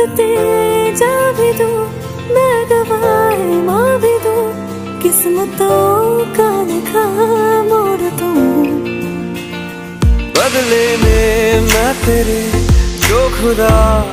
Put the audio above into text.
जा भी दू, मैं गवाए माँ भी किस्मतों का लिखा मोड़ तो। बदले में मैं तेरे जो खुदा